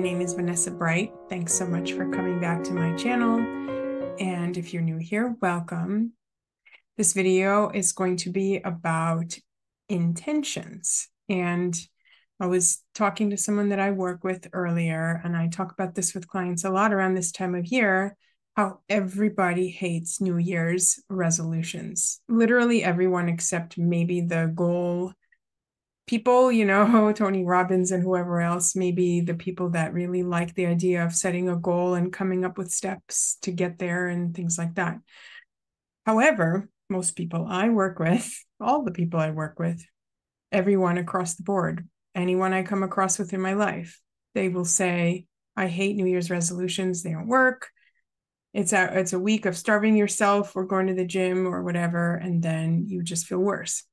my name is Vanessa Bright. Thanks so much for coming back to my channel. And if you're new here, welcome. This video is going to be about intentions. And I was talking to someone that I work with earlier, and I talk about this with clients a lot around this time of year how everybody hates New Year's resolutions. Literally everyone except maybe the goal people, you know, Tony Robbins and whoever else, maybe the people that really like the idea of setting a goal and coming up with steps to get there and things like that. However, most people I work with, all the people I work with, everyone across the board, anyone I come across with in my life, they will say, I hate New Year's resolutions. They don't work. It's a it's a week of starving yourself or going to the gym or whatever, and then you just feel worse.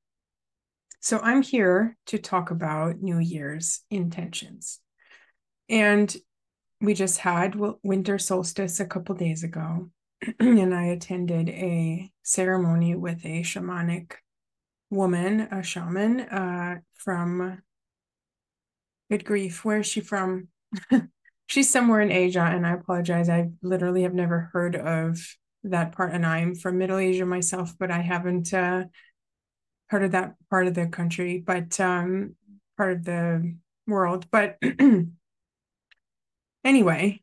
So I'm here to talk about New Year's intentions. And we just had winter solstice a couple days ago, and I attended a ceremony with a shamanic woman, a shaman uh, from good grief. Where is she from? She's somewhere in Asia, and I apologize. I literally have never heard of that part, and I'm from Middle Asia myself, but I haven't uh, part of that part of the country, but um, part of the world. But anyway,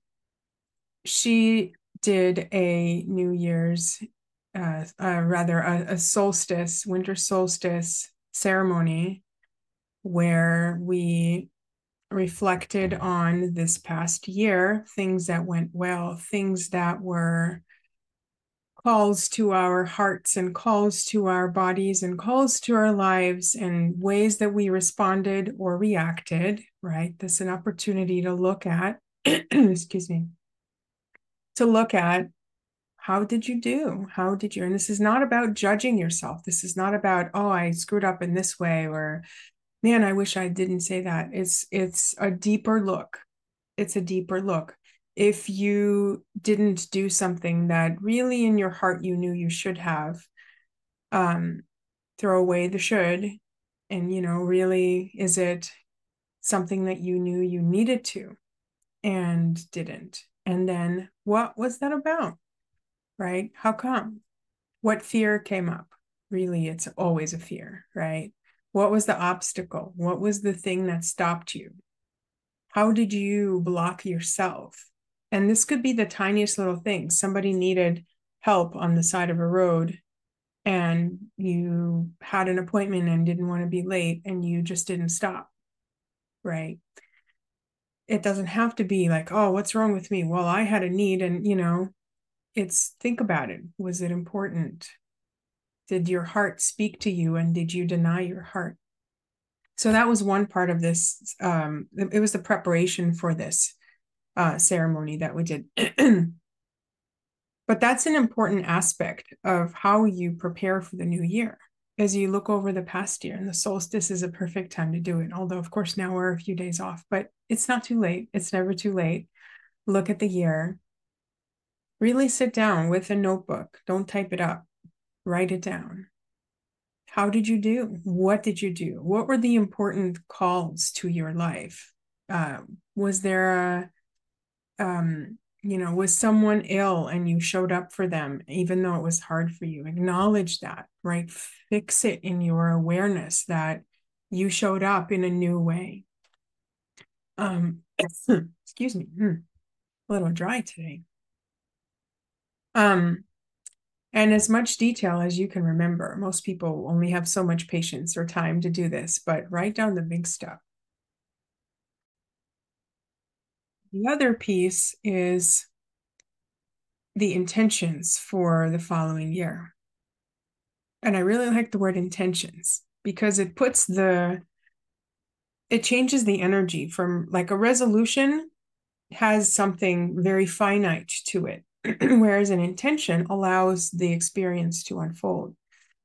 she did a New Year's, uh, uh, rather a, a solstice, winter solstice ceremony where we reflected on this past year, things that went well, things that were calls to our hearts and calls to our bodies and calls to our lives and ways that we responded or reacted, right? This is an opportunity to look at, excuse me, to look at how did you do? How did you? And this is not about judging yourself. This is not about, oh, I screwed up in this way or man, I wish I didn't say that. It's it's a deeper look. It's a deeper look if you didn't do something that really in your heart you knew you should have um throw away the should and you know really is it something that you knew you needed to and didn't? And then what was that about right? How come? What fear came up? Really it's always a fear right? What was the obstacle? What was the thing that stopped you? How did you block yourself and this could be the tiniest little thing. Somebody needed help on the side of a road and you had an appointment and didn't want to be late and you just didn't stop. Right. It doesn't have to be like, oh, what's wrong with me? Well, I had a need and, you know, it's think about it. Was it important? Did your heart speak to you and did you deny your heart? So that was one part of this. Um, it was the preparation for this uh, ceremony that we did. but that's an important aspect of how you prepare for the new year as you look over the past year and the solstice is a perfect time to do it although of course now we're a few days off but it's not too late. It's never too late. Look at the year. Really sit down with a notebook. Don't type it up. Write it down. How did you do? What did you do? What were the important calls to your life? Uh, was there a um, you know, was someone ill and you showed up for them, even though it was hard for you, acknowledge that, right? Fix it in your awareness that you showed up in a new way. Um, excuse me, hmm, a little dry today. Um, and as much detail as you can remember. Most people only have so much patience or time to do this, but write down the big stuff. The other piece is the intentions for the following year. And I really like the word intentions because it puts the, it changes the energy from like a resolution has something very finite to it, whereas an intention allows the experience to unfold.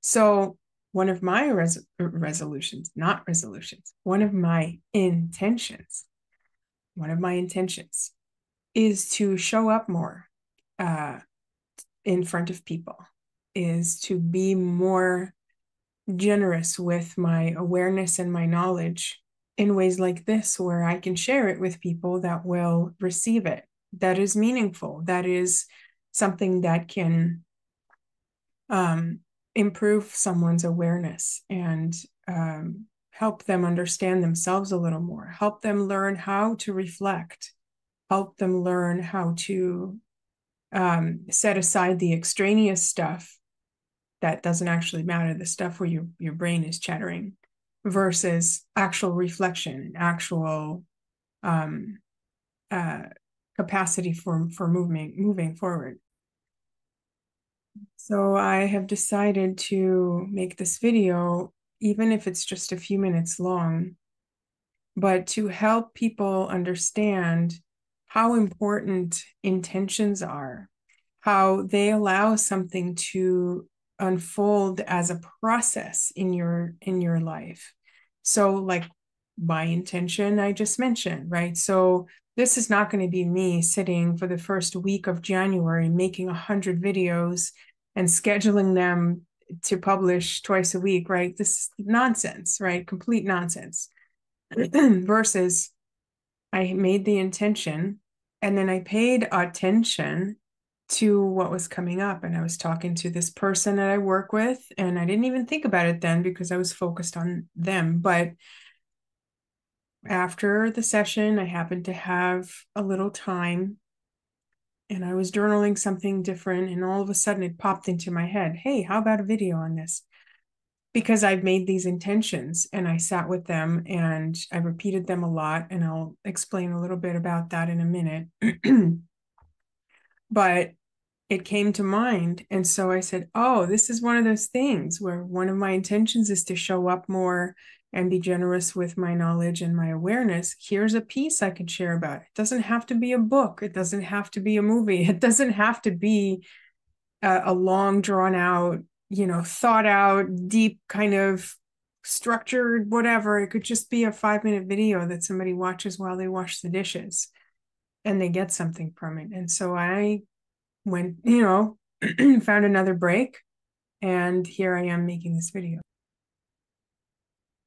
So, one of my res- resolutions, not resolutions, one of my intentions one of my intentions is to show up more uh, in front of people, is to be more generous with my awareness and my knowledge in ways like this, where I can share it with people that will receive it, that is meaningful, that is something that can um, improve someone's awareness and um, help them understand themselves a little more, help them learn how to reflect, help them learn how to um, set aside the extraneous stuff that doesn't actually matter, the stuff where your, your brain is chattering, versus actual reflection, actual um, uh, capacity for, for moving, moving forward. So I have decided to make this video, even if it's just a few minutes long, but to help people understand how important intentions are, how they allow something to unfold as a process in your in your life. So like my intention I just mentioned, right? So this is not going to be me sitting for the first week of January making a hundred videos and scheduling them to publish twice a week, right? This is nonsense, right? Complete nonsense. Versus I made the intention and then I paid attention to what was coming up. And I was talking to this person that I work with, and I didn't even think about it then because I was focused on them. But after the session, I happened to have a little time and I was journaling something different. And all of a sudden, it popped into my head hey, how about a video on this? Because I've made these intentions and I sat with them and I repeated them a lot. And I'll explain a little bit about that in a minute. but it came to mind. And so I said, Oh, this is one of those things where one of my intentions is to show up more and be generous with my knowledge and my awareness. Here's a piece I could share about. It doesn't have to be a book, it doesn't have to be a movie, it doesn't have to be a, a long, drawn out, you know, thought out, deep kind of structured whatever. It could just be a five minute video that somebody watches while they wash the dishes and they get something from it. And so I went, you know, found another break. And here I am making this video.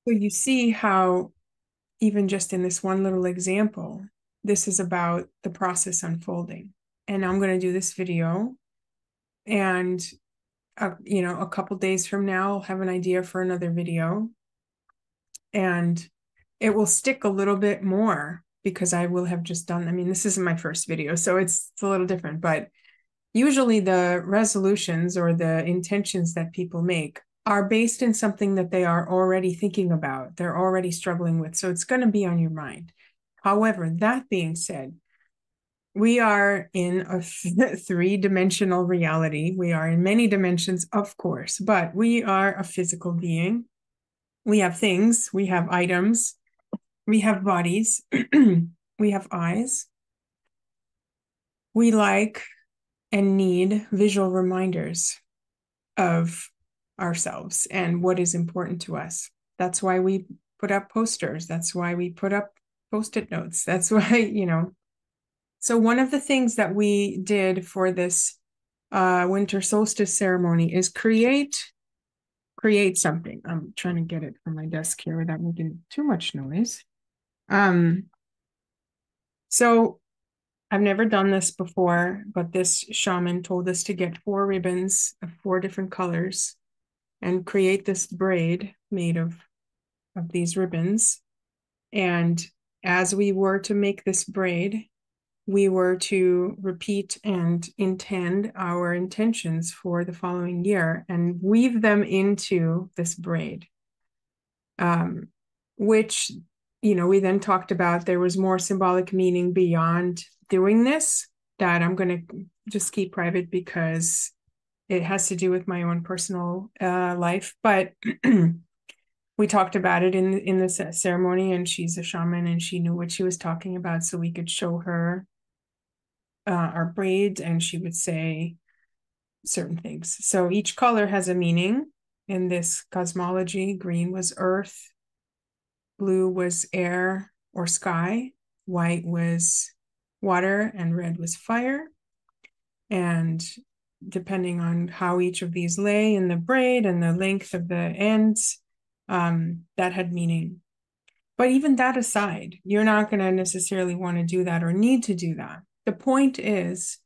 So you see how, even just in this one little example, this is about the process unfolding. And I'm going to do this video. And, uh, you know, a couple days from now, I'll have an idea for another video. And it will stick a little bit more because I will have just done, I mean, this isn't my first video, so it's, it's a little different, but usually the resolutions or the intentions that people make are based in something that they are already thinking about, they're already struggling with. So it's going to be on your mind. However, that being said, we are in a three dimensional reality. We are in many dimensions, of course, but we are a physical being. We have things, we have items, we have bodies, we have eyes. We like and need visual reminders of ourselves and what is important to us. That's why we put up posters. That's why we put up post it notes. That's why, you know. So, one of the things that we did for this uh, winter solstice ceremony is create create something. I'm trying to get it from my desk here without making too much noise. Um, so I've never done this before, but this shaman told us to get four ribbons of four different colors and create this braid made of, of these ribbons. And as we were to make this braid, we were to repeat and intend our intentions for the following year and weave them into this braid. Um, which, you know, we then talked about there was more symbolic meaning beyond doing this that I'm going to just keep private because it has to do with my own personal uh, life. But we talked about it in in the ceremony, and she's a shaman, and she knew what she was talking about, so we could show her uh, our braids, and she would say certain things. So each color has a meaning in this cosmology. Green was earth, blue was air or sky, white was water and red was fire. And depending on how each of these lay in the braid and the length of the ends, um, that had meaning. But even that aside, you're not going to necessarily want to do that or need to do that. The point is,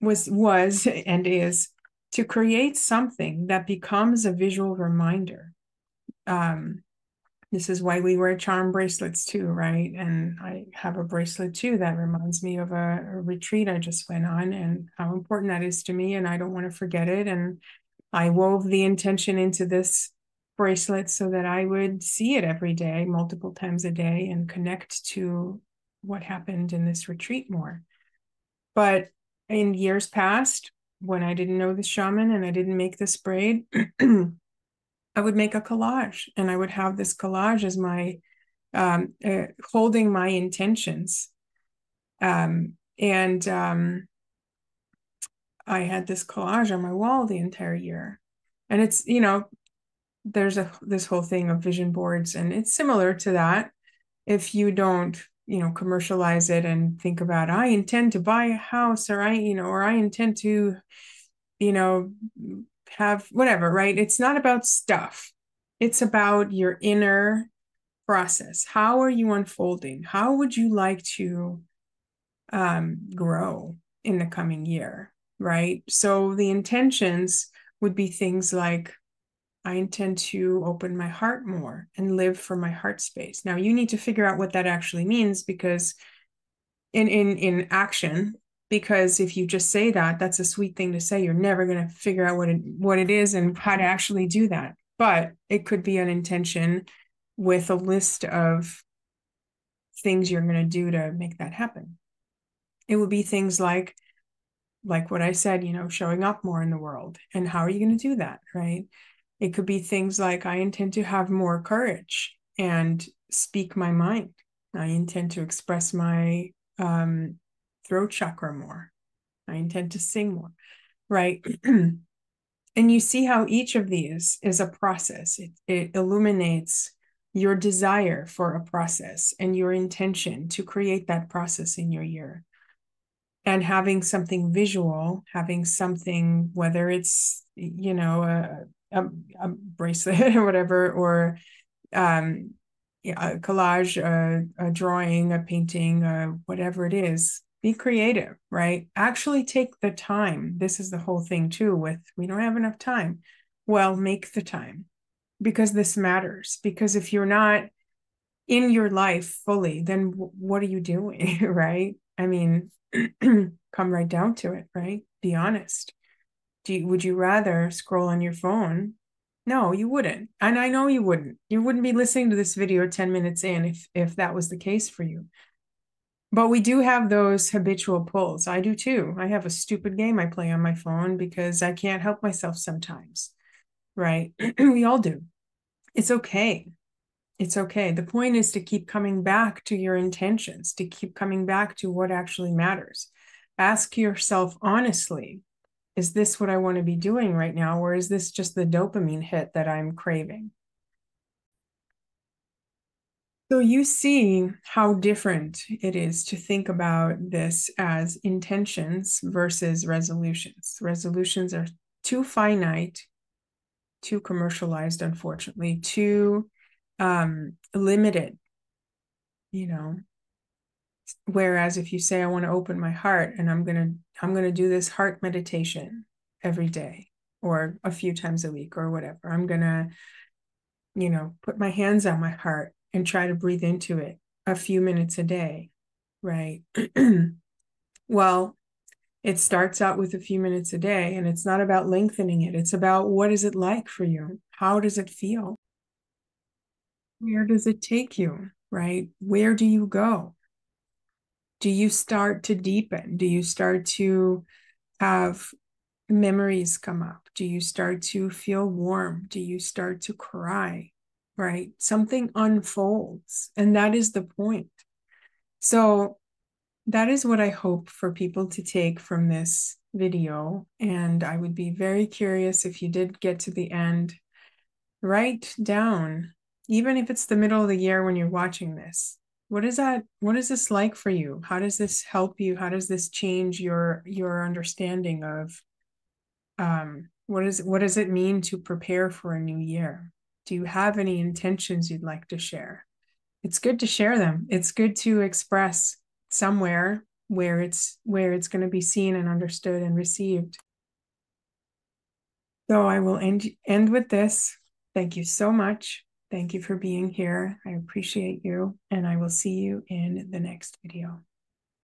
was, was, and is to create something that becomes a visual reminder. Um, this is why we wear charm bracelets too, right? And I have a bracelet too that reminds me of a, a retreat I just went on and how important that is to me. And I don't want to forget it. And I wove the intention into this bracelet so that I would see it every day, multiple times a day, and connect to what happened in this retreat more. But in years past, when I didn't know the shaman and I didn't make this braid, I would make a collage and I would have this collage as my um, uh, holding my intentions. Um, and um, I had this collage on my wall the entire year. And it's, you know, there's a this whole thing of vision boards and it's similar to that. If you don't, you know, commercialize it and think about I intend to buy a house or I, you know, or I intend to, you know, have whatever, right? It's not about stuff. It's about your inner process. How are you unfolding? How would you like to um, grow in the coming year, right? So the intentions would be things like I intend to open my heart more and live for my heart space. Now you need to figure out what that actually means because in in in action because if you just say that that's a sweet thing to say. You're never going to figure out what it what it is and how to actually do that. But it could be an intention with a list of things you're going to do to make that happen. It would be things like like what i said you know showing up more in the world. And how are you going to do that right? It could be things like i intend to have more courage and speak my mind. I intend to express my um, throat chakra more. I intend to sing more, right? and you see how each of these is a process. It, it illuminates your desire for a process and your intention to create that process in your year. And having something visual, having something, whether it's, you know, a, a, a bracelet or whatever, or um, a collage, a, a drawing, a painting, uh, whatever it is, be creative, right? Actually take the time. This is the whole thing too with we don't have enough time. Well, make the time because this matters. Because if you're not in your life fully, then w- what are you doing, right? I mean, come right down to it, right? Be honest. Do you, would you rather scroll on your phone? No, you wouldn't. And I know you wouldn't. You wouldn't be listening to this video 10 minutes in if if that was the case for you. But we do have those habitual pulls. I do too. I have a stupid game I play on my phone because I can't help myself sometimes. Right? we all do. It's okay. It's okay. The point is to keep coming back to your intentions, to keep coming back to what actually matters. Ask yourself honestly is this what I want to be doing right now? Or is this just the dopamine hit that I'm craving? So you see how different it is to think about this as intentions versus resolutions. Resolutions are too finite, too commercialized, unfortunately, too um, limited, you know. Whereas if you say, I want to open my heart and I'm gonna, I'm gonna do this heart meditation every day or a few times a week or whatever. I'm gonna, you know, put my hands on my heart and try to breathe into it a few minutes a day, right? well, it starts out with a few minutes a day and it's not about lengthening it. It's about what is it like for you? How does it feel? Where does it take you, right? Where do you go? Do you start to deepen? Do you start to have memories come up? Do you start to feel warm? Do you start to cry? Right? Something unfolds, and that is the point. So, that is what I hope for people to take from this video. And I would be very curious if you did get to the end, write down, even if it's the middle of the year when you're watching this. What is that? What is this like for you? How does this help you? How does this change your your understanding of um, what is what does it mean to prepare for a new year? Do you have any intentions you'd like to share? it's good to share them. It's good to express somewhere where it's where it's going to be seen and understood and received. So I will end end with this. Thank you so much. Thank you for being here. I appreciate you and I will see you in the next video.